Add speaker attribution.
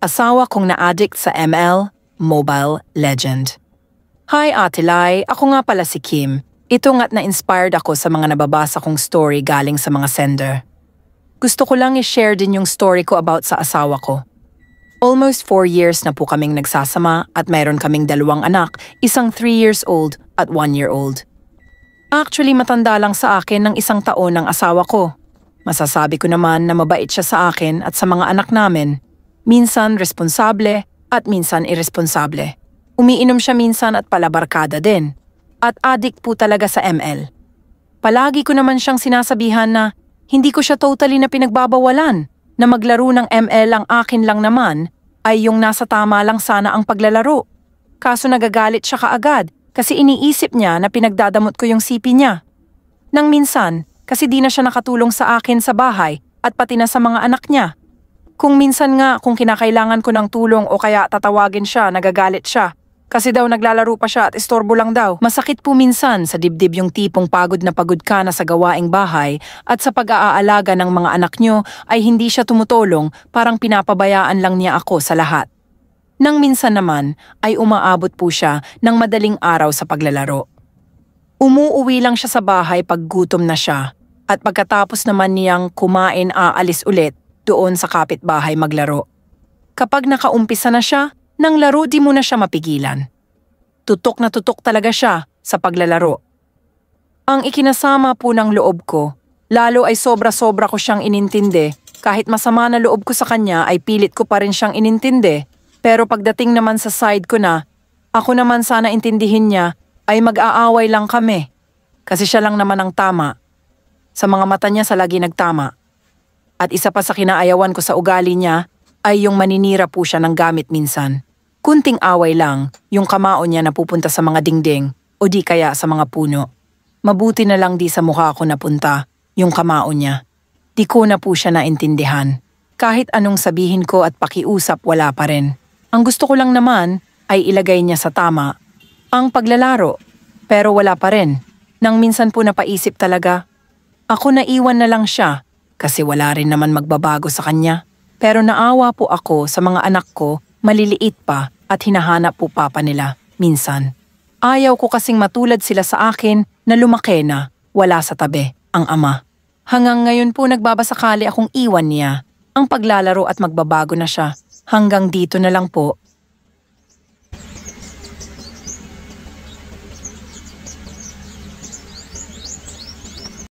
Speaker 1: Asawa kong na-addict sa ML, Mobile Legend. Hi Ate Lai, ako nga pala si Kim. Ito nga't na-inspired ako sa mga nababasa kong story galing sa mga sender. Gusto ko lang i-share din yung story ko about sa asawa ko. Almost four years na po kaming nagsasama at mayroon kaming dalawang anak, isang 3 years old at 1 year old. Actually matanda lang sa akin ng isang taon ng asawa ko. Masasabi ko naman na mabait siya sa akin at sa mga anak namin. Minsan responsable at minsan irresponsable. Umiinom siya minsan at palabarkada din. At addict po talaga sa ML. Palagi ko naman siyang sinasabihan na hindi ko siya totally na pinagbabawalan na maglaro ng ML ang akin lang naman ay yung nasa tama lang sana ang paglalaro. Kaso nagagalit siya kaagad kasi iniisip niya na pinagdadamot ko yung sipi niya. Nang minsan, kasi di na siya nakatulong sa akin sa bahay at pati na sa mga anak niya. Kung minsan nga kung kinakailangan ko ng tulong o kaya tatawagin siya, nagagalit siya. Kasi daw naglalaro pa siya at istorbo lang daw. Masakit po minsan sa dibdib yung tipong pagod na pagod ka na sa gawaing bahay at sa pag-aalaga ng mga anak nyo ay hindi siya tumutulong parang pinapabayaan lang niya ako sa lahat. Nang minsan naman ay umaabot po siya ng madaling araw sa paglalaro. Umuuwi lang siya sa bahay pag gutom na siya at pagkatapos naman niyang kumain aalis ulit doon sa kapitbahay maglaro. Kapag nakaumpisa na siya, nang laro di mo na siya mapigilan. Tutok na tutok talaga siya sa paglalaro. Ang ikinasama po ng loob ko, lalo ay sobra-sobra ko siyang inintindi. Kahit masama na loob ko sa kanya ay pilit ko pa rin siyang inintindi. Pero pagdating naman sa side ko na, ako naman sana intindihin niya ay mag-aaway lang kami. Kasi siya lang naman ang tama. Sa mga mata niya sa lagi nagtama. At isa pa sa kinaayawan ko sa ugali niya ay yung maninira po siya ng gamit minsan. Kunting away lang, yung kamao niya napupunta sa mga dingding o di kaya sa mga puno. Mabuti na lang di sa mukha ko napunta, yung kamao niya. Di ko na po siya naintindihan. Kahit anong sabihin ko at pakiusap wala pa rin. Ang gusto ko lang naman ay ilagay niya sa tama. Ang paglalaro, pero wala pa rin. Nang minsan po napaisip talaga, ako naiwan na lang siya kasi wala rin naman magbabago sa kanya. Pero naawa po ako sa mga anak ko maliliit pa at hinahanap po papa nila, minsan. Ayaw ko kasing matulad sila sa akin na lumaki na, wala sa tabi, ang ama. Hanggang ngayon po nagbabasakali akong iwan niya, ang paglalaro at magbabago na siya. Hanggang dito na lang po